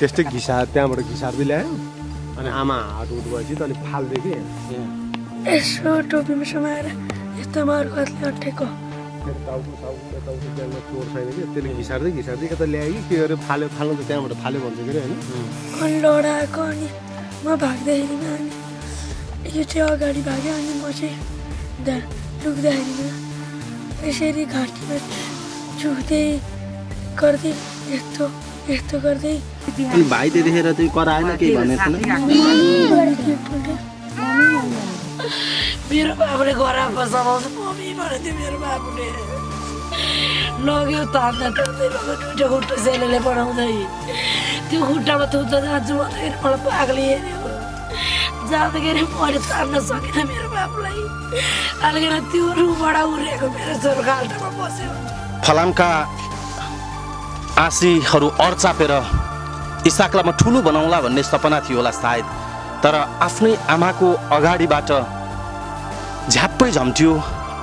त्यस्तै घिसार त्यहाँबाट घिसार्दै ल्यायो अनि आमा हाट उठ भएपछि त अनि फाल्दै कि यसो टोपीमा समाएर यस्तो मार्को हातले फेरि टाउको साउको यताउति त्यहाँबाट चोर छैन कि त्यसले घिसार्दै घिसार्दै यता ल्यायो कि के गर्यो? फाल्यो फाल्नु त त्यहाँबाट फाल्यो भन्छ कि होइन। अनि लडाएको अनि म भाग्दाखेरिमा अनि यो चाहिँ अगाडि भाग्यो अनि म चाहिँ लुक्दाखेरिमा यसरी घाँटीमा चुक्दै गर्दै यस्तो यस्तो गर्दै। भाइ त्यतिखेर चाहिँ कराएन केही भनेको मेरो बाबुले गरा बसाउँछ। मम्मी भनेको थियो मेरो बाबुले। लग्यो तान्दा तान्दै लग्यो। दुइटा खुट्टा सेलेले बनाउँदै। त्यो खुट्टामा थुच्दा जान्छु भन्दाखेरि मलाई पागले हेऱ्यो। जाँदाखेरि मैले तान्न सकिनँ मेरो बाबुलाई। अलिकन त्यो रुबाट उरेको मेरो छोरो खाल्टामा बस्यो। फलामका आँसीहरू अर्चापेर इसाकलाई म ठुलो बनाउँला भन्ने सपना थियो होला सायद। तर आफ्नै आमाको अगाडिबाट झ्याप्पै झम्ट्यो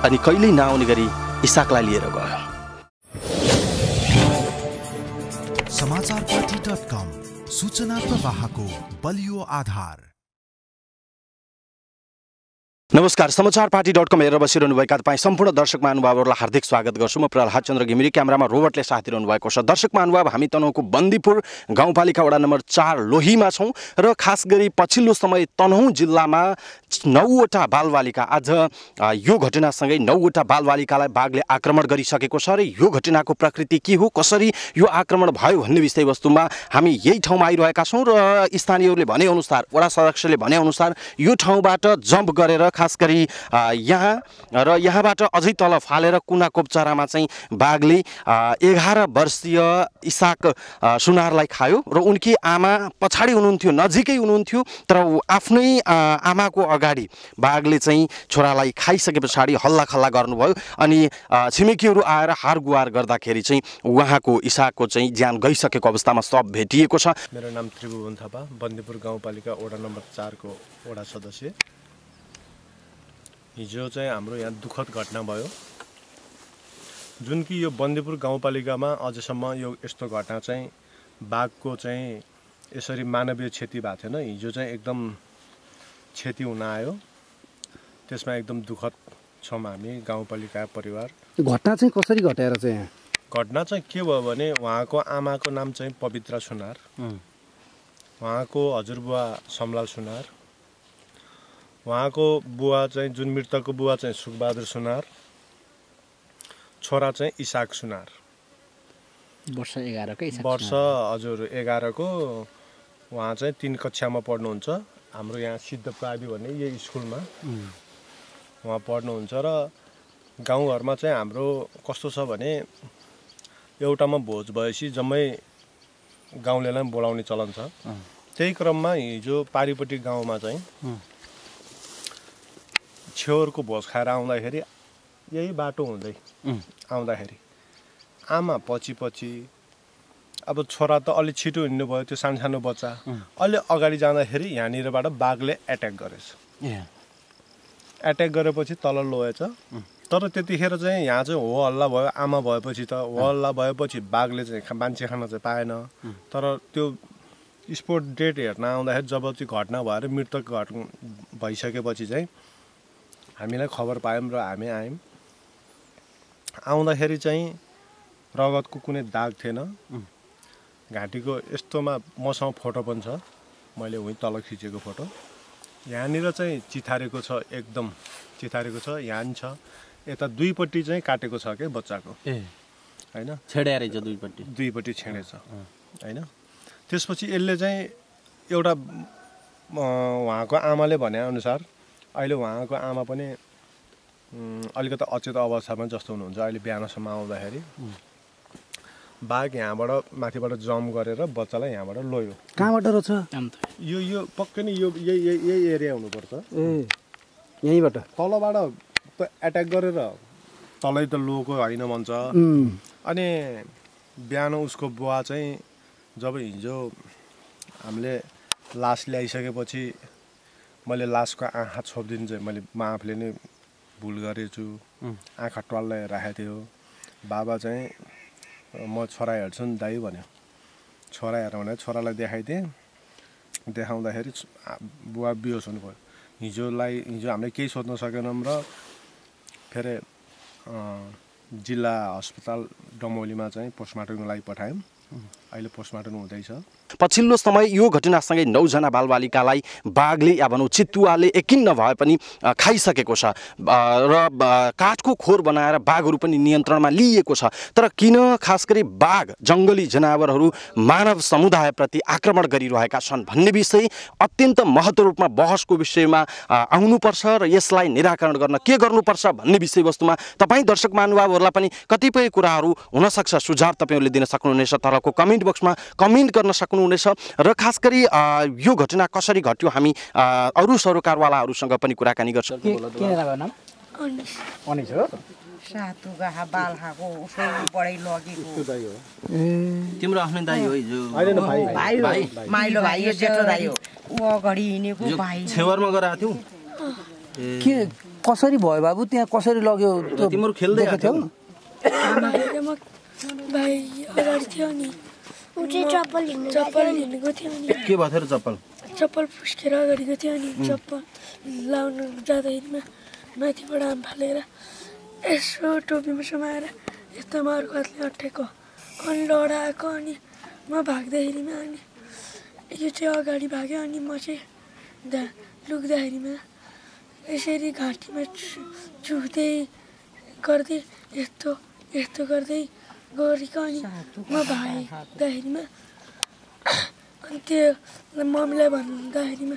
अनि कहिल्यै नआउने गरी इसाकलाई लिएर गयो। समाचार सूचना प्रवाहको बलियो आधार। नमस्कार समाचार पार्टी डट कम हेरेर बसिरहनुभएका तपाईँ सम्पूर्ण दर्शक महानुभावहरूलाई हार्दिक स्वागत गर्छु। म प्रहलाद चन्द्र घिमिरी क्यामरामा रोबर्टले साथ दिइरहनु भएको छ। दर्शक महानुभाव हामी तनहुको बन्दीपुर गाउँपालिका वडा नम्बर चार लोहीमा छौँ र खास गरी पछिल्लो समय तनहुँ जिल्लामा नौवटा बालबालिका आज यो घटनासँगै नौवटा बालबालिकालाई बाघले आक्रमण गरिसकेको छ। र यो घटनाको प्रकृति के हो कसरी यो आक्रमण भयो भन्ने विषयवस्तुमा हामी यही ठाउँमा आइरहेका छौँ। र स्थानीयहरूले भनेअनुसार वडा सदस्यले भनेअनुसार यो ठाउँबाट जम्प गरेर खास गरी यहाँ र यहाँबाट अझै तल फालेर कुना कोप्चरामा चाहिँ बाघले एघार वर्षीय इसाक सुनारलाई खायो र उनकी आमा पछाडि हुनुहुन्थ्यो नजिकै हुनुहुन्थ्यो तर आफ्नै आमाको अगाडि बाघले चाहिँ छोरालाई खाइसके पछाडि हल्ला खल्ला गर्नुभयो अनि छिमेकीहरू आएर हार गुहार गर्दाखेरि चाहिँ उहाँको इसाकको चाहिँ ज्यान गइसकेको अवस्थामा सब भेटिएको छ। मेरो नाम त्रिभुवन थापा बन्दीपुर गाउँपालिका वडा नम्बर चारको वडा सदस्य। हिजो चाहिँ हाम्रो यहाँ दुःखद घटना भयो। जुन कि यो बन्दीपुर गाउँपालिकामा अझसम्म यो यस्तो घटना चाहिँ बाघको चाहिँ यसरी मानवीय क्षति भएको थिएन। हिजो चाहिँ एकदम क्षति हुन आयो। त्यसमा एकदम दुःखद छौँ हामी गाउँपालिका परिवार। घटना चाहिँ कसरी घटाएर चाहिँ घटना चाहिँ के भयो भने उहाँको आमाको नाम चाहिँ पवित्र सुनार। उहाँको हजुरबुवा समलाल सुनार। उहाँको बुवा चाहिँ जुन मृतकको बुवा चाहिँ सुखबहादुर सुनार छोरा चाहिँ इसाक सुनार। वर्ष एघारकै वर्ष हजुर एघारको उहाँ चाहिँ तिन कक्षामा पढ्नुहुन्छ। हाम्रो यहाँ सिद्ध प्रावि भन्ने यही स्कुलमा उहाँ पढ्नुहुन्छ र गाउँघरमा चाहिँ हाम्रो कस्तो छ भने एउटामा भोज भएपछि जम्मै गाउँलेलाई बोलाउने चलन छ। त्यही क्रममा हिजो पारिपट्टि गाउँमा चाहिँ छेउरको भोज खाएर आउँदाखेरि यही बाटो हुँदै आउँदाखेरि आमा पछि पछि अब छोरा त अलिक छिटो हिँड्नुभयो त्यो सानो सानो बच्चा अलि अगाडि जाँदाखेरि यहाँनिरबाट बाघले एट्याक गरेछ। एट्याक गरेपछि तल लोएछ। तर त्यतिखेर चाहिँ यहाँ चाहिँ हो हल्ला भयो आमा भएपछि त हो हल्ला भएपछि बाघले चाहिँ मान्छे खान चाहिँ पाएन। तर त्यो स्पोर्ट डेट हेर्न आउँदाखेरि जब चाहिँ घटना भएर मृतक घट भइसकेपछि चाहिँ हामीलाई खबर पायौँ र हामी आयौँ। आउँदाखेरि चाहिँ रगतको कुनै दाग थिएन। घाँटीको यस्तोमा मसँग फोटो पनि छ। मैले उहीँ तल खिचेको फोटो। यहाँनिर चाहिँ चिथारेको छ एकदम। चिथारेको छ यहाँ छ। यता दुईपट्टि चाहिँ काटेको छ क्या बच्चाको? ए। होइन? छेड्या रहेछ दुईपट्टि। दुईपट्टि छेडेछ। होइन? त्यसपछि यसले चाहिँ एउटा उहाँको आमाले भने अनुसार अहिले उहाँको आमा पनि अलिकति अचेत अवस्थामा जस्तो हुनुहुन्छ। अहिले बिहानसम्म आउँदाखेरि। बाघ यहाँबाट माथिबाट जम्प गरेर बच्चालाई यहाँबाट लोयो। कहाँबाट रहेछ यो यो पक्कै नै यो यही यही यही एरिया हुनुपर्छ। ए यहीँबाट? तलबाट त एट्याक गरेर तलै त लोको होइन भन्छ अनि बिहान उसको बुवा चाहिँ जब हिजो हामीले लास ल्याइसकेपछि मैले लासको आँखा छोपिदिनु चाहिँ मैले म आफूले नै भुल गरेछु। आँखा टल्लाइ राखेको थियो। बाबा चाहिँ म छोरा हेर्छु नि दाइ भन्यो। छोरा हेर भने छोरालाई देखाइदिएँ देखाउँदाखेरि बुवा बिहोस हुनु भयो हिजोलाई हिजो हामीले केही सोध्न सकेनौँ र फेरि जिल्ला अस्पताल डमौलीमा चाहिँ पोस्टमार्टमको लागि पठायौँ। अहिले पोस्टमार्टम हुँदैछ। पछिल्लो समय यो घटनासँगै नौजना बालबालिकालाई बाघले या भनौँ चितुवाले एकिन्न भए पनि खाइसकेको छ। र काठको खोर बनाएर बाघहरू पनि नियन्त्रणमा लिइएको छ। तर किन खास गरी बाघ जङ्गली जनावरहरू मानव समुदायप्रति आक्रमण गरिरहेका छन् भन्ने विषय अत्यन्त महत्त्व रूपमा बहसको विषयमा आउनुपर्छ र यसलाई निराकरण गर्न के गर्नुपर्छ भन्ने विषयवस्तुमा तपाईँ दर्शक महानुभावहरूलाई पनि कतिपय कुराहरू हुनसक्छ। सुझाव तपाईँहरूले दिन सक्नुहुनेछ तलको कमेन्ट बक्समा कमेन्ट गर्न सक्नुहुनेछ र खास गरी यो घटना कसरी घट्यो हामी अरू सरोकारवालाहरूसँग पनि कुराकानी गर्छौँ। तिम्रो आफ्नै दाई हो हिजो। माइलो भाइ जेठो दाइ हो। ऊ अगाडि हिँडेको भाइ। छेवारमा गएर आएको थियौ के कसरी भयो बाबु? त्यहाँ कसरी लग्यो त्यो तिमीहरू खेल्दै थियौ? ऊ चाहिँ चप्पल हिँड्नु चप्पल हिँडेको थियो नि के भयो थियो र चप्पल? चप्पल फुस्केर अगाडि गएको थियो नि चप्पल लाउनु जाँदाखेरिमा माथिबाट आम फालेर यसो टोपीमा समाएर यस्तो अर्को हातले अट्ठेको अनि लडाएको अनि म भाग्दाखेरिमा अनि यो चाहिँ अगाडि भाग्यो अनि म चाहिँ दा लुक्दाखेरिमा यसरी घाँटीमा चु चुह्दै गर्दै यस्तो यस्तो गर्दै गरेको अनि म भाग्दाखेरिमा अनि त्यो मम्मीलाई भन्दाखेरिमा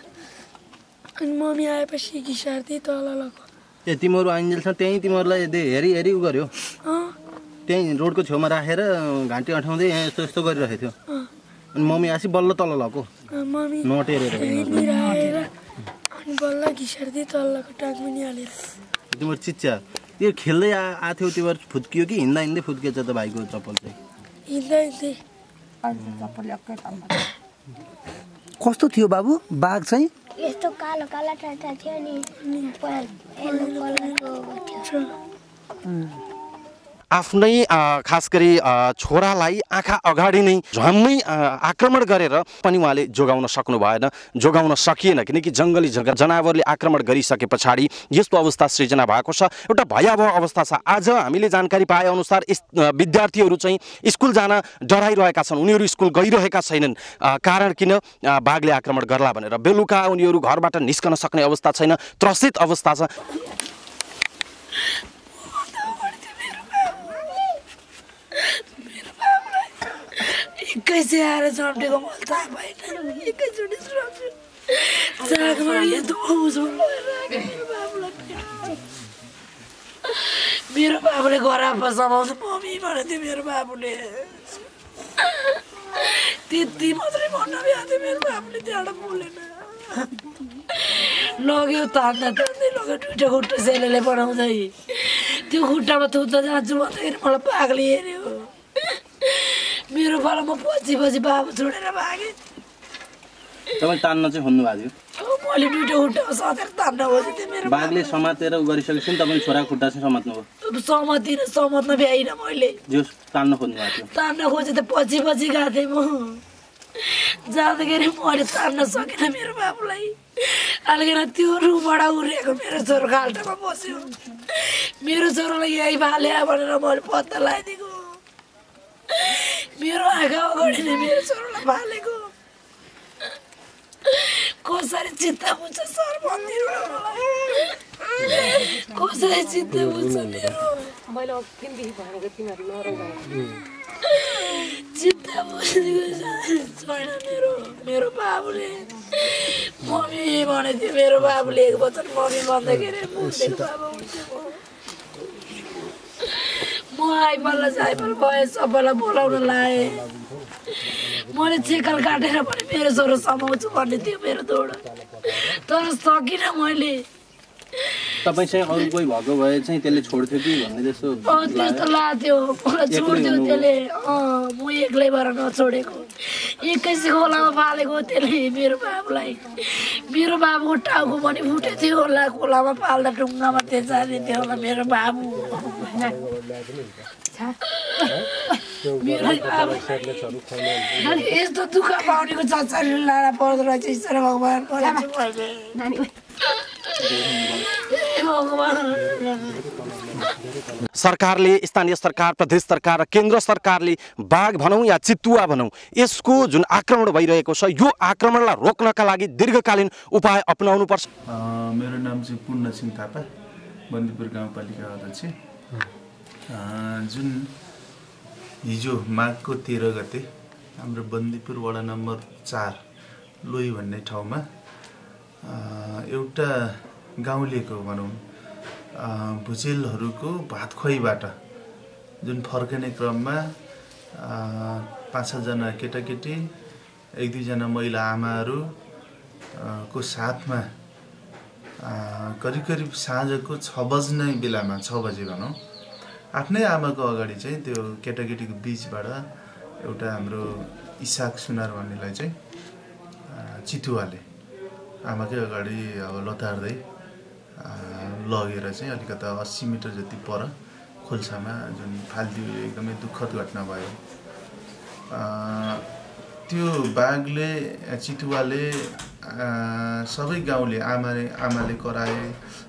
अनि मम्मी आएपछि घिसार्दै तल लग्यो ए तिमीहरू आइन्जेलसम्म त्यहीँ तिमीहरूलाई हेरी हेरी उ गर्यो। अँ। त्यहीँ रोडको छेउमा राखेर घाँटी अठाउँदै यहाँ यस्तो यस्तो गरिरहेको थियो। अँ। अनि मम्मी आसी बल्ल तल लगाएको आएर अनि बल्ल घिसार्दै तल लग्यो टाक पनि हालेर। तिमीहरू चिच्चा। त्यो खेल्दै आ आएको थियो तिमीहरू फुत्कियो कि हिँड्दा हिँड्दै फुत्किएछ त भाइको चप्पल चाहिँ कस्तो थियो बाबु? बाघ चाहिँ? यस्तो कालो कालो टाटा थियो नि येल्लो कलरको थियो आफ्नै खास गरी छोरालाई आँखा अगाडि नै झम्मै अ, आक्रमण गरेर पनि उहाँले जोगाउन सक्नु भएन जोगाउन सकिएन किनकि जङ्गली जनावरले आक्रमण गरिसके पछाडि यस्तो अवस्था सृजना भएको छ। एउटा भयावह अवस्था छ। आज हामीले जानकारी पाए अनुसार विद्यार्थीहरू चाहिँ स्कुल जान डराइरहेका छन्। उनीहरू स्कुल गइरहेका छैनन्। कारण किन? बाघले आक्रमण गर्ला भनेर। बेलुका उनीहरू घरबाट निस्कन सक्ने अवस्था छैन। त्रसित अवस्था छ। एकैचोटि आएर झम्टेको मैले थाहा पाइनँ एकैचोटि चाकमा आउँछु मेरो बाबुले गरापा समाउँछ मम्मी भनेको थियो मेरो बाबुले त्यति मात्रै भन्न भ्याएको थियो मेरो बाबुले त्यहाँबाट बोलेन लग्यो तान्दा तान्दै लग्यो दुइटा खुट्टा सेलेले बनाउँदै त्यो खुट्टामा थुच्दा जान्छु भन्दाखेरि मलाई पागले हेऱ्यो मेरो पाला म पछि पछि बाबु छोडेर भागेँ। तपाईँ तान्न चाहिँ खोज्नु भएको थियो मैले दुइटा खुट्टामा सधैँ तान्न खोजेको थिएँ मेरो बाघले समातेर उ गरिसकेपछि नि तपाईँले छोराको खुट्टा चाहिँ समात्नु भयो। र सहमतमा भ्याइनँ मैले। जो तान्न खोज्नु भएको थियो। तान्न खोजेँ त पछि पछि गएको थिएँ म। जाँदाखेरि मैले तान्न सकिनँ मेरो बाबुलाई। अलिकन त्यो रुखबाट उरेको मेरो छोरो खाल्टामा बस्यो। मेरो छोरोलाई यही भाल्या भनेर मैले पत्ता लगाइदिएको मेरो आँखा अगाडि नै मेरो छोरोलाई फालेको कसरी चित्त बुझ्छ सर भनिदिनु कसरी चित्त बुझ्छ मेरो। चित्त बुझेको छैन मेरो। मेरो बाबुले मम्मी भनेको थियो मेरो बाबुले एक वचन मम्मी भन्दाखेरि बाबु आइपल्ला जाइपल गएँ सबैलाई बोलाउन लाएँ मैले चेकल काटेर पनि मेरो छोरो समाउँछु भन्ने थियो मेरो दौड। तर सकिनँ मैले। तपाईँ चाहिँ अरू कोही भएको भए चाहिँ त्यसले छोड्थ्यो कि भन्ने जस्तो त्यस्तो लाग्थ्यो। मलाई छोड्थ्यो त्यसले। म एक्लै भएर नछोडेको। एक्काइस खोलामा पालेको त्यसले मेरो बाबुलाई। मेरो बाबुको टाउको पनि फुटेको थियो होला। खोलामा पाल्दा ढुङ्गामा त्यो जाने थियो होला मेरो बाबु। यस्तो दुःख पाउनेको लाडा पर्दो रहेछ ईश्वर भगवान् सरकारले स्थानीय सरकार प्रदेश सरकार र केन्द्र सरकारले बाघ भनौँ या चितुवा भनौँ यसको जुन आक्रमण भइरहेको छ यो आक्रमणलाई रोक्नका लागि दीर्घकालीन उपाय अपनाउनु पर्छ अ, मेरो नाम चाहिँ पूर्ण सिंह थापा बन्दीपुर गाउँपालिका अध्यक्ष जुन हिजो माघको तेह्र गते हाम्रो बन्दीपुर वडा नम्बर चार लोही भन्ने ठाउँमा एउटा गाउँलेको भनौँ भुजेलहरूको भात खुवाइबाट जुन फर्कने क्रममा पाँच छजना केटाकेटी एक दुईजना महिला आमाहरू अ, को साथमा करिब करिब साँझको छ बज्ने बेलामा छ बजे भनौँ। आफ्नै आमाको अगाडि चाहिँ त्यो केटाकेटीको बिचबाट एउटा हाम्रो इसाक सुनार भन्नेलाई चाहिँ चितुवाले आमाकै अगाडि अब लतार्दै लगेर चाहिँ अलिकता अस्सी मिटर जति पर खोल्सामा जुन फालिदियो एकदमै दुःखद घटना भयो। त्यो बाघले चितुवाले सबै गाउँले आमाले आमाले कराए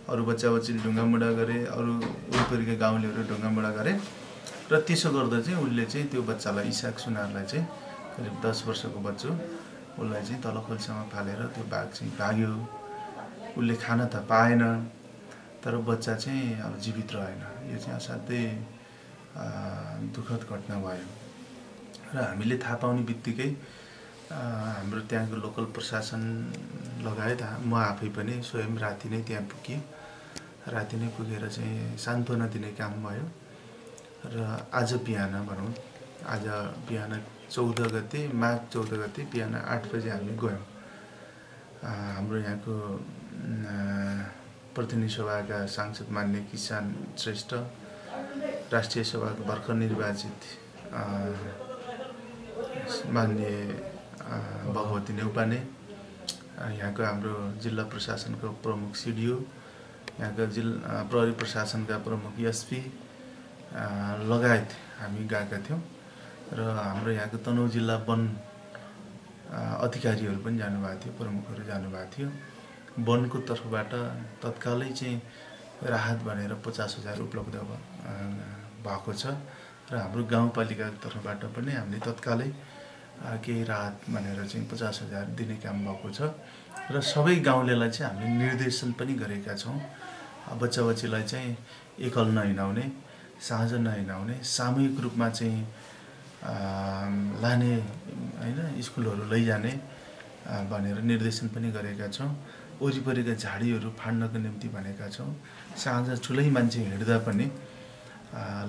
अरू बच्चा बच्चीले ढुङ्गामुढा गरे अरू वरिपरिका गाउँलेहरू ढुङ्गामुढा गरे। र त्यसो गर्दा चाहिँ उसले चाहिँ त्यो बच्चालाई इसाक सुनारलाई चाहिँ करिब दस वर्षको बच्चो उसलाई चाहिँ तल खोल्सामा फालेर त्यो बाघ चाहिँ भाग्यो। उसले खान त पाएन तर बच्चा चाहिँ अब जीवित रहेन। यो चाहिँ असाध्यै दुःखद घटना भयो। र हामीले थाहा पाउने बित्तिकै हाम्रो त्यहाँको लोकल प्रशासन लगायत म आफै पनि स्वयं राति नै त्यहाँ पुगेँ। राति नै पुगेर चाहिँ सान्त्वना दिने काम भयो र आज बिहान भनौँ आज बिहान चौध गते माघ चौध गते बिहान आठ बजे हामी गयौँ। हाम्रो यहाँको प्रतिनिधि सभाका सांसद मान्य किसान श्रेष्ठ राष्ट्रिय सभाको भर्खर निर्वाचित मान्य भगवती नेउपाने यहाँको हाम्रो जिल्ला प्रशासनको प्रमुख सिडिओ यहाँका जिल्ला प्रहरी प्रशासनका प्रमुख एसपी लगायत हामी गएका थियौँ। र हाम्रो यहाँको तनहुँ जिल्ला वन अधिकारीहरू पनि जानुभएको थियो प्रमुखहरू जानुभएको थियो। वनको तर्फबाट तत्कालै चाहिँ राहत भनेर पचास हजार उपलब्ध भएको छ। र हाम्रो गाउँपालिकाको तर्फबाट पनि हामीले तत्कालै केही राहत भनेर चाहिँ पचास हजार दिने काम भएको छ। र सबै गाउँलेलाई चाहिँ हामीले निर्देशन पनि गरेका छौँ। बच्चा बच्चीलाई चाहिँ एकल नहिँडाउने साँझ नहिँडाउने सामूहिक रूपमा चाहिँ लाने होइन स्कुलहरू लैजाने भनेर निर्देशन पनि गरेका छौँ। वरिपरिका झाडीहरू फाड्नको निम्ति भनेका छौँ। साँझ ठुलै मान्छे हिँड्दा पनि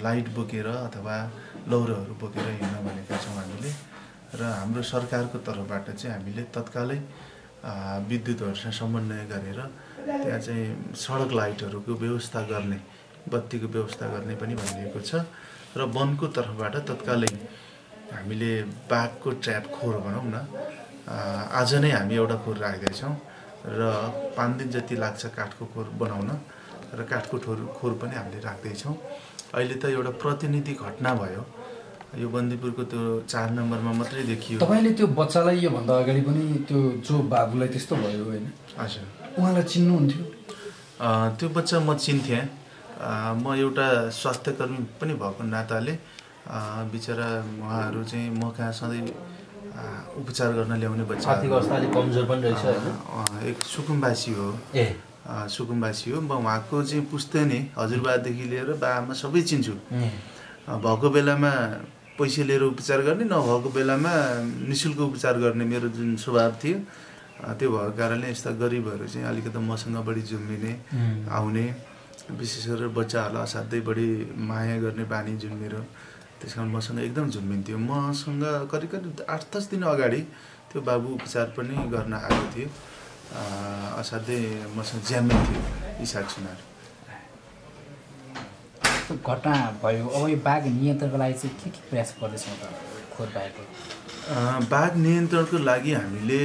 लाइट बोकेर अथवा लौरोहरू बोकेर हिँड्न भनेका छौँ हामीले। र हाम्रो सरकारको तर्फबाट चाहिँ हामीले तत्कालै विद्युतहरूसँग समन्वय गरेर त्यहाँ चाहिँ सडक लाइटहरूको व्यवस्था गर्ने बत्तीको व्यवस्था गर्ने पनि भनिएको छ। र वनको तर्फबाट तत्कालै हामीले बाघको ट्र्याप खोर भनौँ न आज नै हामी एउटा खोर राख्दैछौँ र पाँच दिन जति लाग्छ काठको खोर बनाउन र काठको ठोर खोर पनि हामीले राख्दैछौँ। अहिले त एउटा प्रतिनिधि घटना भयो। यो बन्दीपुरको त्यो चार नम्बरमा मात्रै देखियो। तपाईँले त्यो बच्चालाई योभन्दा अगाडि पनि त्यो जो बाबुलाई त्यस्तो भयो होइन हजुर उहाँलाई चिन्नुहुन्थ्यो? अ, त्यो बच्चा म चिन्थेँ। अ, म एउटा स्वास्थ्यकर्मी पनि भएको नाताले। अ, बिचरा उहाँहरू चाहिँ म कहाँ सधैँ अ, उपचार गर्न ल्याउने बच्चा। कमजोर पनि रहेछ होइन? एक सुकुम्बासी हो। ए। अ, सुकुम्बासी हो। म उहाँको चाहिँ पुस्तेनी हजुरबादेखि लिएर बाआमा सबै चिन्छु। भएको बेलामा पैसा लिएर उपचार गर्ने नभएको बेलामा नि शुल्क उपचार गर्ने मेरो जुन स्वभाव थियो त्यो भएको कारणले यस्ता गरिबहरू चाहिँ अलिकति मसँग बढी झुम्बिने आउने विशेष गरेर बच्चाहरूलाई असाध्यै बढी माया गर्ने बानी जुन मेरो त्यस कारण मसँग एकदम झुम्बिन्थ्यो मसँग करिब करिब आठ दस दिन अगाडि त्यो बाबु उपचार पनि गर्न आएको थियो। असाध्यै मसँग ज्यामै थियो इसाक सुनार। त्यो घटना भयो। अब यो बाघ नियन्त्रणको लागि चाहिँ के के प्रयास गर्दैछौँ खोर बाहेक? बाघ नियन्त्रणको लागि हामीले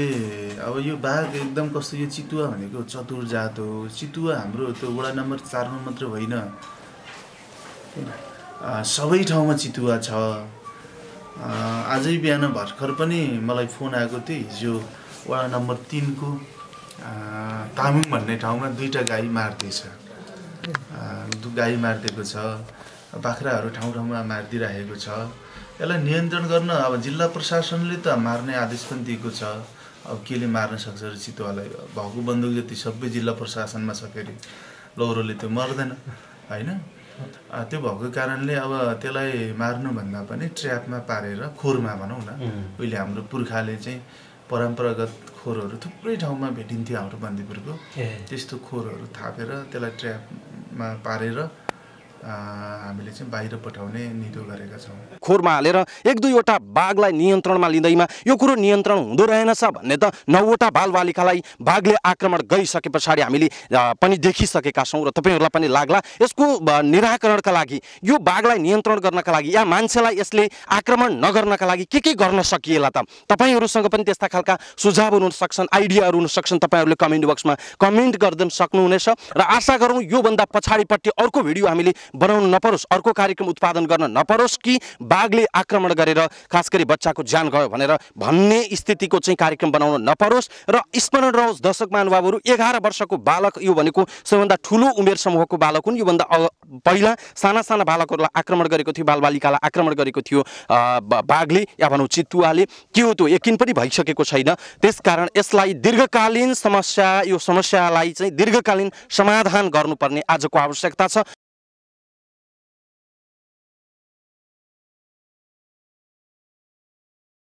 अब यो बाघ एकदम कस्तो यो चितुवा भनेको चतुर जात हो। चितुवा हाम्रो त्यो वडा नम्बर चारमा मात्र होइन। सबै ठाउँमा चितुवा छ। आजै बिहान भर्खर पनि मलाई फोन आएको थियो हिजो वडा नम्बर तिनको तामुङ भन्ने ठाउँमा दुईवटा गाई दु- गाई मारिदिएको छ बाख्राहरू ठाउँ ठाउँमा मारिदिइराखेको छ। यसलाई नियन्त्रण गर्न अब जिल्ला प्रशासनले त मार्ने आदेश पनि दिएको छ। अब केले मार्न सक्छ र चितुवालाई भएको बन्दुक जति सबै जिल्ला प्रशासनमा छ अरे लौरोले त्यो मर्दैन होइन? त्यो भएको कारणले अब त्यसलाई मार्नुभन्दा पनि ट्र्यापमा पारेर खोरमा भनौँ न। उहिले हाम्रो पुर्खाले चाहिँ परम्परागत खोरहरू थुप्रै ठाउँमा भेटिन्थ्यो हाम्रो बन्दीपुरको। त्यस्तो खोरहरू थापेर त्यसलाई ट्र्यापमा पारेर अँ, हामीले चाहिँ बाहिर पठाउने निधो गरेका छौँ। खोरमा हालेर एक दुईवटा बाघलाई नियन्त्रणमा लिँदैमा यो कुरो नियन्त्रण हुँदो रहेनछ भन्ने त नौवटा बालबालिकालाई बाघले आक्रमण गरिसके पछाडि हामीले पनि देखिसकेका छौँ र तपाईँहरूलाई पनि लाग्ला यसको निराकरणका लागि यो बाघलाई नियन्त्रण गर्नका लागि या मान्छेलाई यसले आक्रमण नगर्नका लागि के के गर्न सकिएला त? तपाईँहरूसँग पनि त्यस्ता खालका सुझावहरू हुन सक्छन् आइडियाहरू हुन सक्छन् तपाईँहरूले कमेन्ट बक्समा कमेन्ट गरिदिन सक्नुहुनेछ र आशा गरौँ योभन्दा पछाडिपट्टि अर्को भिडियो हामीले बनाउनु नपरोस्। अर्को कार्यक्रम उत्पादन गर्न नपरोस् कि बाघले आक्रमण गरेर खास गरी बच्चाको ज्यान गयो भनेर भन्ने स्थितिको चाहिँ कार्यक्रम बनाउन नपरोस् र स्मरण रहोस् दर्शक महानुभावहरू एघार वर्षको बालक यो भनेको सबैभन्दा ठुलो उमेर समूहको बालक हुन्। योभन्दा पहिला साना साना बालकहरूलाई आक्रमण गरेको थियो बालबालिकालाई आक्रमण गरेको थियो बाघले या भनौँ चितुवाले। के हो त्यो? यकिन पनि भइसकेको छैन। त्यसकारण यसलाई दीर्घकालीन समस्या यो समस्यालाई चाहिँ दीर्घकालीन समाधान गर्नुपर्ने आजको आवश्यकता छ।